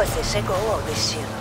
Você chegou ao destino.